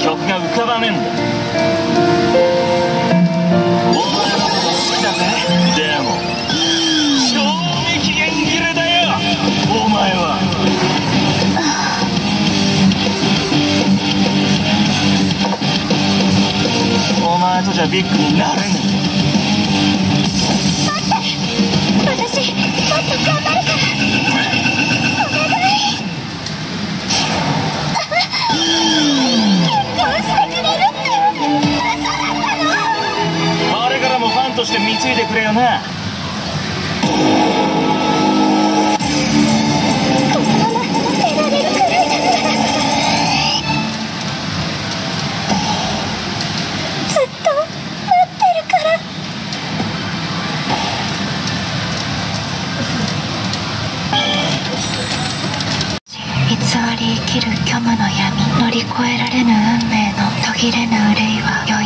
曲が浮かばねえんだお前のこと好きだぜでも賞味期限切れだよ。お前は。お前とじゃビッグになれね私もっと頑張る。として貢いでくれよなこのまま出られるくらいだったらずっと待ってるから。偽り生きる虚無の闇乗り越えられぬ運命の途切れぬ憂いは良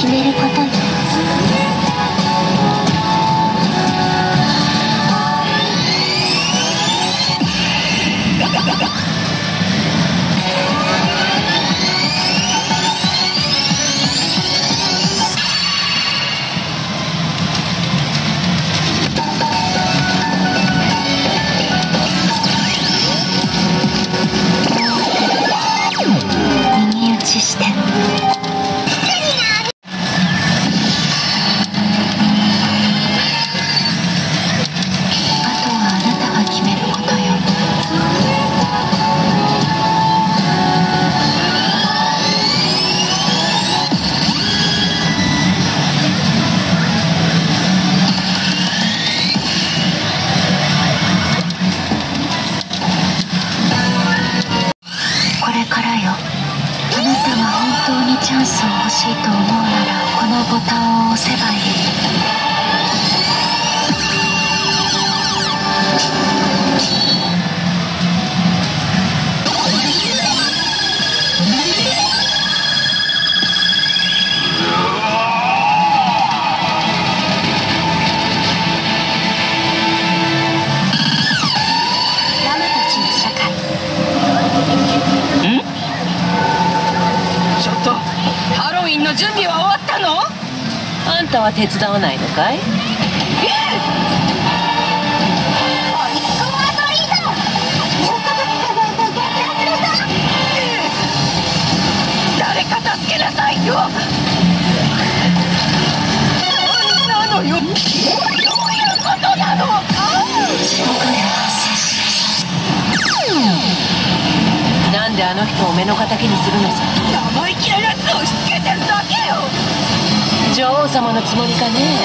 決めることボタンを押せばあんは手伝わないのかい誰か助けなさいよ何なのよどういうことなの地獄で発生しなんであの人を目の敵にするのさ生意気なやつを押し付けてるだけ。女王様のつもりかね。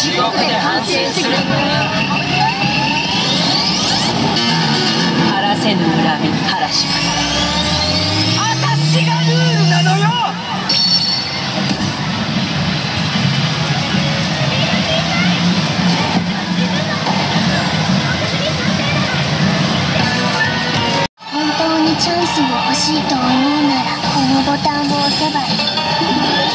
地獄で反省する。んだ晴らせぬ恨み晴らします。私がルールなのよ。本当にチャンスが欲しいと思うならこのボタンを押せばいい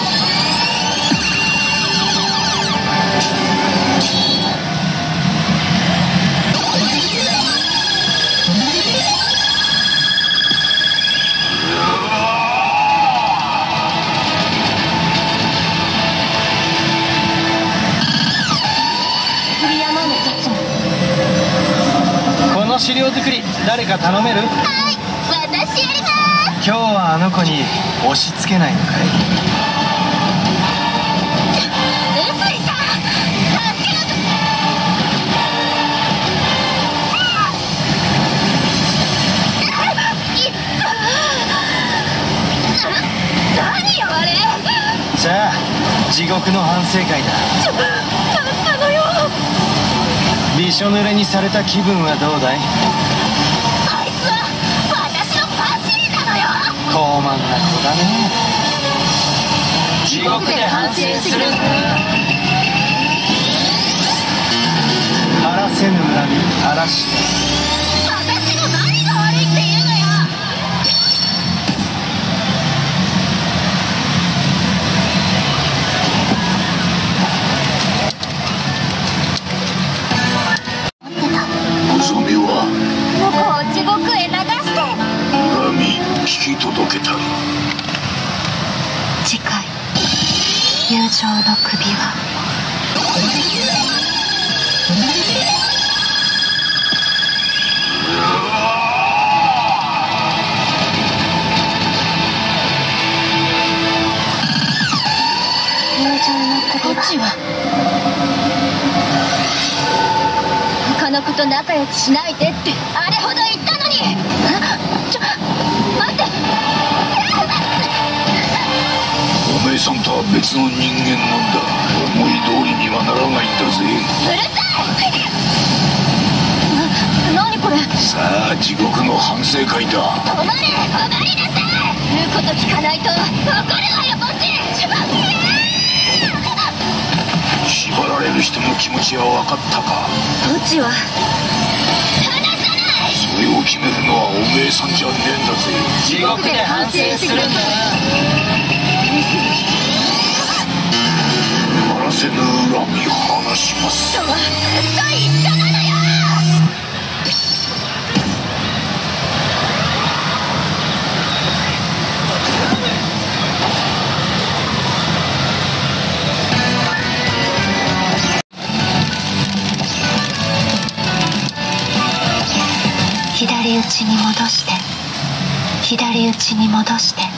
資料作り誰か頼める？はい私やります。今日はあの子に押し付けないのかい？臼井さん。助けなさ何よあれじゃあ地獄の反省会だびしょ濡れにされた気分はどうだい？あいつは私のパシリなのよ！高慢な子だね。地獄で反省する。晴らせぬ恨み晴らし私と仲良くしないでってあれほど言ったのに。ちょ待って。お前さんとは別の人間なんだ。思い通りにはならないんだぜ。うるさい。な何これ。さあ地獄の反省会だ。止まれ止まりなさい。言うこと聞かないと怒るわよこっちる人の気持ちは分かったか？どっちは？それを決めるのはおめえさんじゃねえんだぜ。地獄で反省するんだ晴らせぬ恨み話します。とはと一緒なのよちに戻して。